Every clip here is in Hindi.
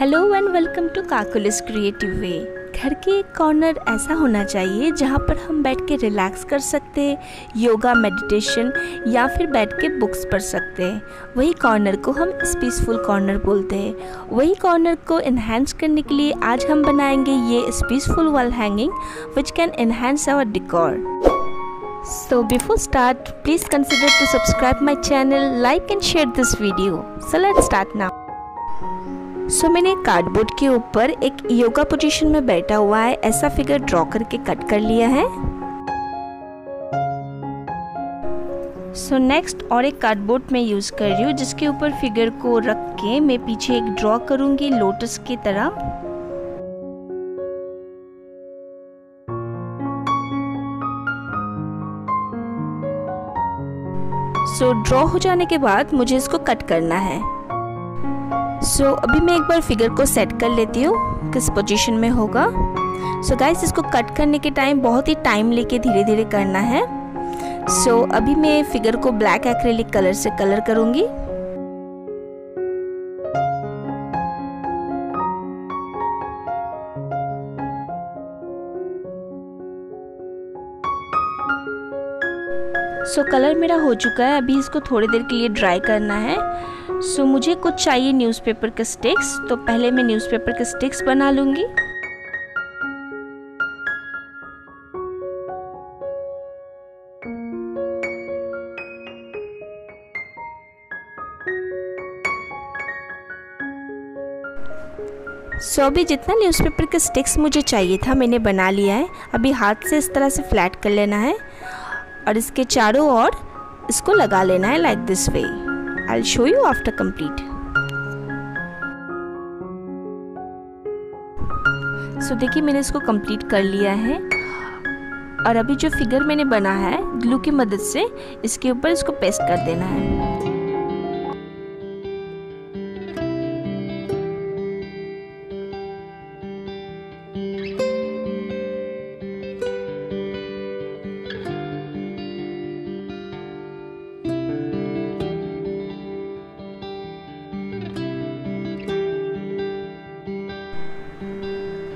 Hello and welcome to Kakuli's creative way घर के एक कॉर्नर ऐसा होना चाहिए जहाँ पर हम बैठ के रिलैक्स कर सकते हैं योगा मेडिटेशन या फिर बैठ के बुक्स पढ़ सकते हैं वही कॉर्नर को हम पीसफुल कॉर्नर बोलते हैं वही कॉर्नर को इन्हेंस करने के लिए आज हम बनाएँगे ये peaceful wall hanging which can enhance our decor So before start, please consider to subscribe my channel, like and share this video. So let's start now. So so, मैंने कार्डबोर्ड के ऊपर एक योगा पोजीशन में बैठा हुआ है। ऐसा फिगर ड्रॉ करके कट कर लिया है। सो so, नेक्स्ट और एक कार्डबोर्ड मैं यूज़ कर रही हूँ जिसके ऊपर फिगर को रख के मैं पीछे एक ड्रॉ करूँगी लोटस की तरह। सो so, ड्रॉ हो जाने के बाद मुझे इसको कट करना है। सो so, अभी मैं एक बार फिगर को सेट कर लेती हूँ किस पोजीशन में होगा। सो so, गाइस इसको कट करने के टाइम बहुत ही टाइम लेके धीरे धीरे करना है। सो so, अभी मैं फिगर को ब्लैक एक्रेलिक कलर से कलर करूँगी। सो so, कलर मेरा हो चुका है। अभी इसको थोड़ी देर के लिए ड्राई करना है। सो मुझे कुछ चाहिए न्यूज़पेपर के स्टिक्स तो पहले मैं न्यूज़पेपर के स्टिक्स बना लूँगी। सो so, अभी जितना न्यूज़पेपर के स्टिक्स मुझे चाहिए था मैंने बना लिया है। अभी हाथ से इस तरह से फ्लैट कर लेना है और इसके चारों ओर इसको लगा लेना है like this way I'll show you after complete. so, देखिए मैंने इसको कंप्लीट कर लिया है और अभी जो फिगर मैंने बना है ग्लू की मदद से इसके ऊपर इसको पेस्ट कर देना है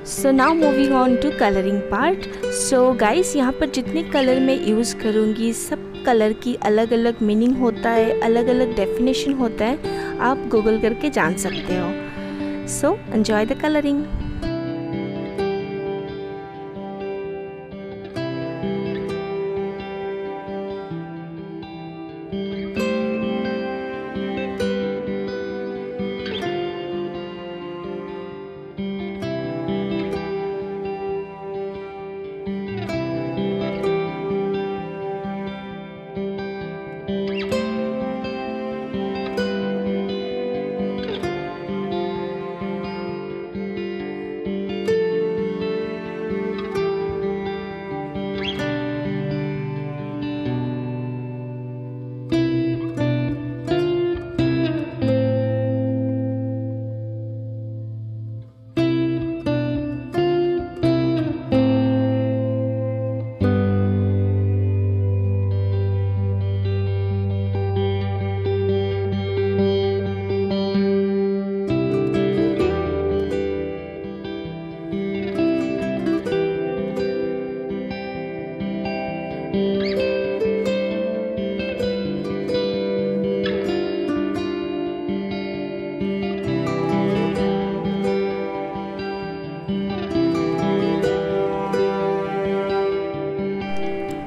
so now moving on to colouring part so guys यहाँ पर जितने कलर मैं यूज़ करूँगी, सब कलर की अलग अलग मीनिंग होता है अलग अलग डेफिनेशन होता है, आप गूगल करके जान सकते हो। So enjoy the colouring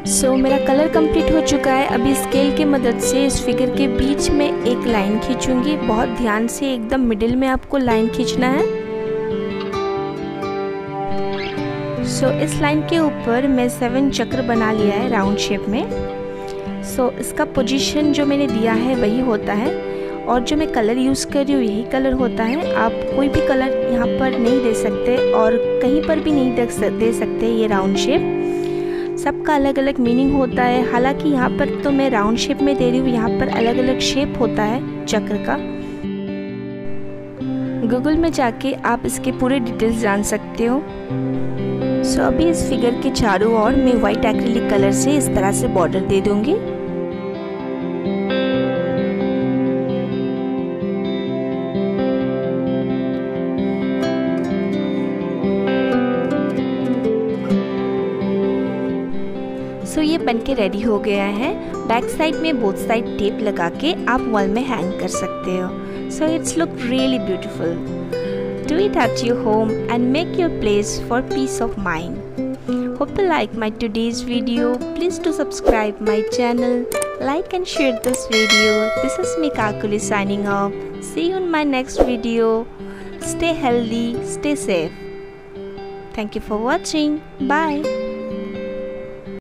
so so, मेरा कलर कंप्लीट हो चुका है। अभी स्केल की मदद से इस फिगर के बीच में एक लाइन खींचूँगी। बहुत ध्यान से एकदम मिडिल में आपको लाइन खींचना है। सो इस लाइन के ऊपर मैं सेवन चक्र बना लिया है राउंड शेप में। सो so, इसका पोजीशन जो मैंने दिया है वही होता है। और जो मैं कलर यूज़ कर रही हूँ यही कलर होता है। आप कोई भी कलर यहाँ पर नहीं दे सकते और कहीं पर भी नहीं दे सकते ये राउंड शेप सबका अलग अलग मीनिंग होता है। हालाँकि यहाँ पर तो मैं राउंड शेप में दे रही हूँ यहाँ पर अलग अलग शेप होता है चक्र का। गूगल में जाके आप इसके पूरे डिटेल्स जान सकते हो। सो अभी इस फिगर के चारों ओर मैं व्हाइट एक्रिलिक कलर से इस तरह से बॉर्डर दे दूँगी। सो ये बन के रेडी हो गया है। बैक साइड में बोथ साइड टेप लगा के आप वॉल में हैंग कर सकते हो। So it's look really beautiful Do it at your home and make your place for peace of mind. Hope you like my today's video. Please do subscribe my channel, like and share this video. This is Mikakuli signing off. See you in my next video. Stay healthy, stay safe. Thank you for watching. Bye.